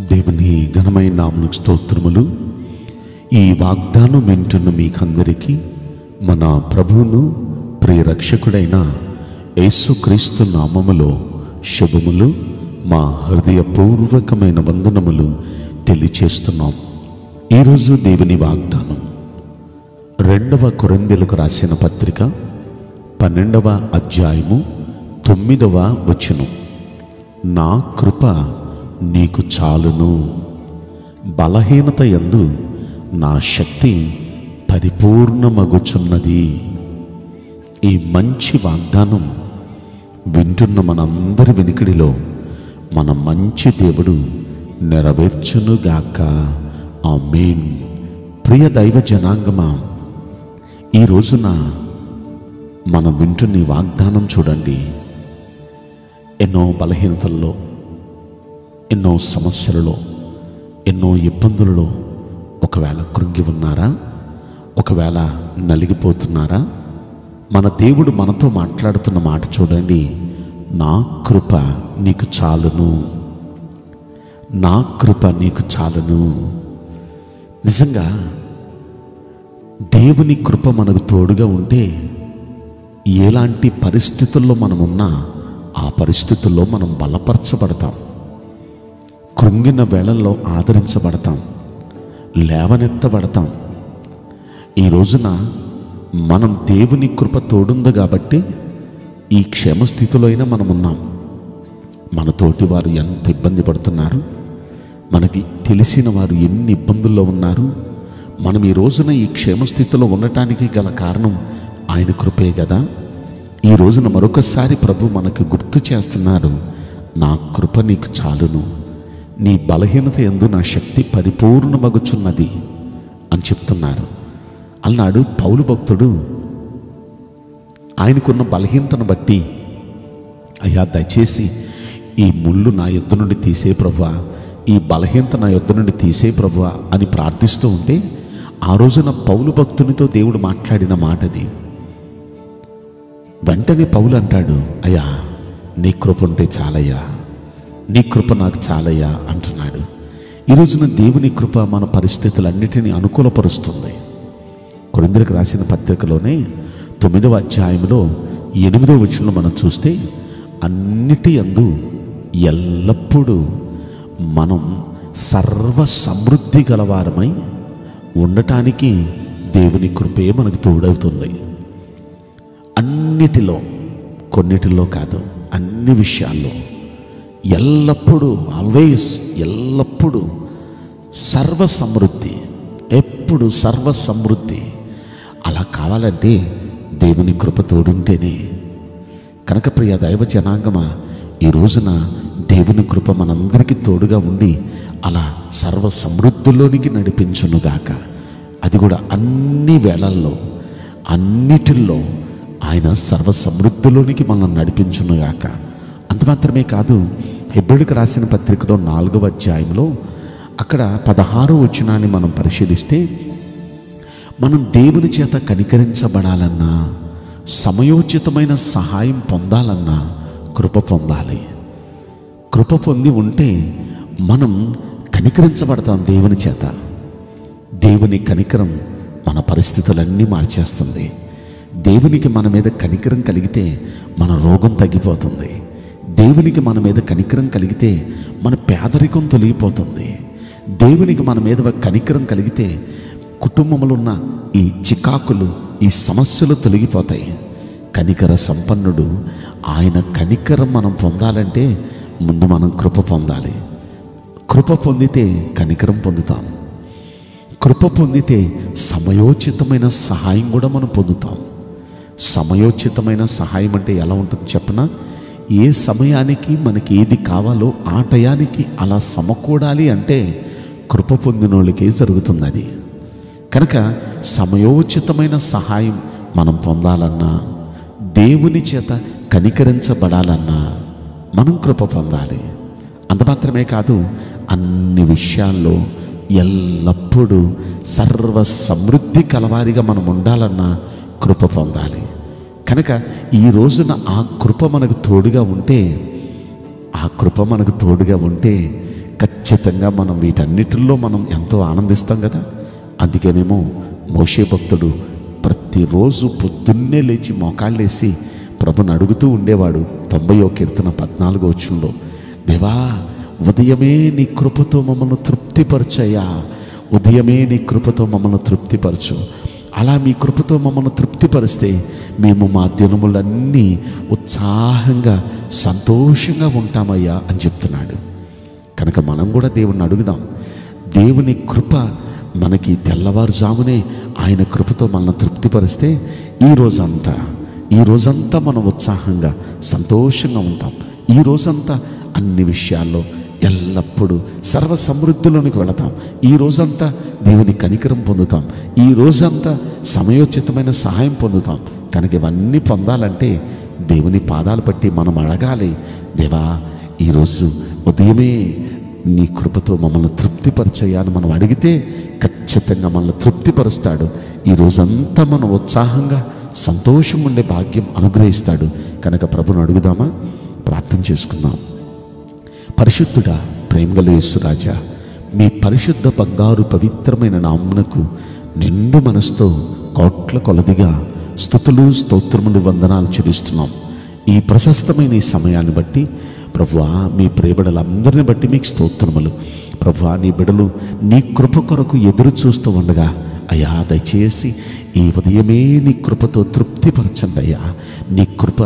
దేవుని ఘనమైన నామకు స్తోత్రములు. ఈ వాగ్దానం వింటున్న మీకందరికీ మన ప్రభువును ప్రియరక్షకుడైన యేసుక్రీస్తు నామములో శుభములు. మా హృదయపూర్వకమైన వందనములు తెలియచేస్తున్నాం. ఈరోజు దేవుని వాగ్దానం. రెండవ కొరందెలకు రాసిన పత్రిక పన్నెండవ అధ్యాయము తొమ్మిదవ వచనం. నా కృప నీకు చాలును. బలహీనత యందు నా శక్తి పరిపూర్ణమగుచున్నది. ఈ మంచి వాగ్దానం వింటున్న మనందరి వెనుకడిలో మన మంచి దేవుడు నెరవేర్చునుగాక. ఆ ఆమేన్. ప్రియ దైవ జనాంగమా ఈ రోజున మనం వింటున్న ఈ వాగ్దానం చూడండి. ఎన్నో బలహీనతల్లో ఎన్నో సమస్యలలో ఎన్నో ఇబ్బందులలో ఒకవేళ కృంగి ఉన్నారా? ఒకవేళ నలిగిపోతున్నారా? మన దేవుడు మనతో మాట్లాడుతున్న మాట చూడండి. నా కృప నీకు చాలును. నా కృప నీకు చాలును. నిజంగా దేవుని కృప మనకు తోడుగా ఉంటే ఎలాంటి పరిస్థితుల్లో మనం ఉన్నా ఆ పరిస్థితుల్లో మనం బలపరచబడతాం. కృంగిన వేళల్లో ఆదరించబడతాం లేవనెత్తబడతాం. ఈ రోజున మనం దేవుని కృప తోడుంది కాబట్టి ఈ క్షేమస్థితిలో అయినా మనం ఉన్నాం. మన తోటి వారు ఎంత ఇబ్బంది పడుతున్నారు మనకి తెలిసిన వారు ఎన్ని ఇబ్బందుల్లో ఉన్నారు మనం ఈ రోజున ఈ క్షేమస్థితిలో ఉండటానికి గల కారణం ఆయన కృపే కదా. ఈ రోజున మరొకసారి ప్రభు మనకు గుర్తు చేస్తున్నారు నా కృప నీకు చాలును. నీ బలహీనత ఎందు నా శక్తి పరిపూర్ణమగుచున్నది అని చెప్తున్నారు. అన్నాడు పౌలు భక్తుడు. ఆయనకున్న బలహీనతను బట్టి అయ్యా దయచేసి ఈ ముళ్ళు నా యుద్ధ నుండి తీసే ప్రభువా ఈ బలహీనత నా యుద్ధ నుండి తీసే ప్రభువా అని ప్రార్థిస్తూ ఉంటే ఆ రోజున పౌలు భక్తునితో దేవుడు మాట్లాడిన మాటది. వెంటనే పౌలు అంటాడు అయ్యా నీ కృప ఉంటే చాలయ్యా. నీ కృప నాకు చాలయ్యా అంటున్నాడు. ఈ రోజున దేవుని కృప మన పరిస్థితులన్నిటినీ అనుకూలపరుస్తుంది. కొరిందరికి రాసిన పత్రికలోనే తొమ్మిదవ అధ్యాయంలో ఎనిమిదవ వచనంలో మనం చూస్తే అన్నిటి అందు ఎల్లప్పుడూ మనం సర్వ సమృద్ధి గలవారమై ఉండటానికి దేవుని కృపే మనకు తోడవుతుంది. అన్నిటిలో కొన్నిటిలో కాదు అన్ని విషయాల్లో ఎల్లప్పుడూ ఆల్వేస్ ఎల్లప్పుడూ సర్వ సమృద్ధి ఎప్పుడు సర్వ సమృద్ధి అలా కావాలంటే దేవుని కృప తోడుంటేనే. కనుక ప్రియ దైవ జనాంగమా ఈ రోజున దేవుని కృప మనందరికీ తోడుగా ఉండి అలా సర్వ సమృద్ధిలోనికి నడిపించునుగాక. అది కూడా అన్ని వేళల్లో అన్నిటిల్లో ఆయన సర్వ సమృద్ధిలోనికి మనం నడిపించునుగాక. అంత మాత్రమే కాదు హెబ్రిడికి రాసిన పత్రికలో నాలుగవ అధ్యాయంలో అక్కడ పదహారో వచనాన్ని మనం పరిశీలిస్తే మనం దేవుని చేత కనికరించబడాలన్నా సమయోచితమైన సహాయం పొందాలన్నా కృప పొందాలి. కృప పొంది ఉంటే మనం కనికరించబడతాం దేవుని చేత. దేవుని కనికరం మన పరిస్థితులన్నీ మార్చేస్తుంది. దేవునికి మన మీద కనికరం కలిగితే మన రోగం తగ్గిపోతుంది. దేవునికి మన మీద కనికరం కలిగితే మన పేదరికం తొలగిపోతుంది. దేవునికి మన మీద కనికరం కలిగితే కుటుంబంలో ఉన్న ఈ చికాకులు ఈ సమస్యలు తొలగిపోతాయి. కనికర సంపన్నుడు ఆయన కనికరం మనం పొందాలంటే ముందు మనం కృప పొందాలి. కృప పొందితే కనికరం పొందుతాం. కృప పొందితే సమయోచితమైన సహాయం కూడా మనం పొందుతాం. సమయోచితమైన సహాయం అంటే ఎలా ఉంటుంది చెప్పనా? ఏ సమయానికి మనకి ఏది కావాలో ఆ టయానికి అలా సమకూడాలి అంటే కృప పొందిన వాళ్ళకే జరుగుతుంది అది కనుక సమయోచితమైన సహాయం మనం పొందాలన్నా దేవుని చేత కనికరించబడాలన్నా మనం కృప పొందాలి. అంత మాత్రమే కాదు అన్ని విషయాల్లో ఎల్లప్పుడూ సర్వ సమృద్ధి కలవారిగా మనం ఉండాలన్నా కృప పొందాలి. కనుక ఈ రోజున ఆ కృప మనకు తోడుగా ఉంటే ఆ కృప మనకు తోడుగా ఉంటే ఖచ్చితంగా మనం వీటన్నిటిల్లో మనం ఎంతో ఆనందిస్తాం కదా. అందుకేనేమో మోషే భక్తుడు ప్రతిరోజు పొద్దున్నే లేచి మోకాళ్ళేసి ప్రభుని అడుగుతూ ఉండేవాడు తొంభయో కీర్తన పద్నాలుగో వచ్చంలో దేవా ఉదయమే నీ కృపతో మమ్మల్ని తృప్తిపరచయ్యా. ఉదయమే నీ కృపతో మమ్మల్ని తృప్తిపరచు. అలా మీ కృపతో మమ్మల్ని తృప్తిపరిస్తే మేము మా దినములన్నీ ఉత్సాహంగా సంతోషంగా ఉంటామయ్యా అని చెప్తున్నాడు. కనుక మనం కూడా దేవుణ్ణి అడుగుదాం. దేవుని కృప మనకి తెల్లవారుజామునే ఆయన కృపతో మనల్ని తృప్తిపరిస్తే ఈ రోజంతా ఈ రోజంతా మనం ఉత్సాహంగా సంతోషంగా ఉంటాం. ఈ రోజంతా అన్ని విషయాల్లో ఎల్లప్పుడూ సర్వ సమృద్ధిలోనికి వెళతాం. ఈ రోజంతా దేవుని కనికరం పొందుతాం. ఈ రోజంతా సమయోచితమైన సహాయం పొందుతాం. కనుక ఇవన్నీ పొందాలంటే దేవుని పాదాలు పట్టి మనం అడగాలి దేవా ఈరోజు ఉదయమే నీ కృపతో మమ్మల్ని తృప్తిపరచయ్యా మనం అడిగితే ఖచ్చితంగా మనల్ని తృప్తిపరుస్తాడు. ఈ రోజంతా మనం ఉత్సాహంగా సంతోషం ఉండే భాగ్యం అనుగ్రహిస్తాడు. కనుక ప్రభుని అడుగుదామా? ప్రార్థన చేసుకుందాం. పరిశుద్ధుడా ప్రేమగల యేసురాజా మీ పరిశుద్ధ బంగారు పవిత్రమైన నామునకు నిండు మనసుతో కోట్ల కొలదిగా స్థుతులు స్తోత్రములు వందనాలు చెల్లిస్తున్నాం. ఈ ప్రశస్తమైన ఈ సమయాన్ని బట్టి ప్రభువా మీ ప్రేబడలందరిని బట్టి మీకు స్తోత్రములు. ప్రభువా నీ బిడలు నీ కృప కొరకు ఎదురు చూస్తూ ఉండగా అయా దయచేసి ఈ ఉదయమే నీ కృపతో తృప్తిపరచండి అయ్యా. నీ కృప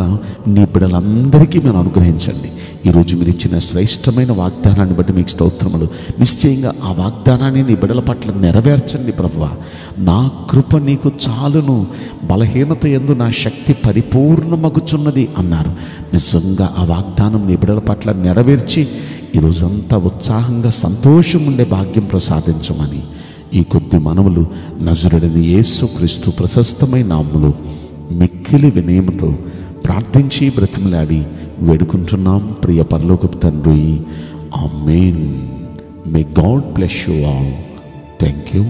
నీ బిడలందరికీ మేము అనుగ్రహించండి. ఈరోజు మీరు ఇచ్చిన శ్రేష్టమైన వాగ్దానాన్ని బట్టి మీకు స్తోత్రములు. నిశ్చయంగా ఆ వాగ్దానాన్ని నీ బిడల పట్ల నెరవేర్చండి ప్రభువ. నా కృప నీకు చాలును. బలహీనత ఎందు నా శక్తి పరిపూర్ణమగుచున్నది అన్నారు. నిజంగా ఆ వాగ్దానం నీ బిడల పట్ల నెరవేర్చి ఈరోజంతా ఉత్సాహంగా సంతోషం ఉండే భాగ్యం ప్రసాదించమని ఈ కొద్ది మనవులు నజరుడని యేసుక్రీస్తు ప్రశస్తమైన నామములు మిక్కిలి వినయముతో ప్రార్థించి బ్రతిమలాడి వేడుకుంటున్నాం. ప్రియ పరలోకపు తండ్రి amen may God bless you all thank you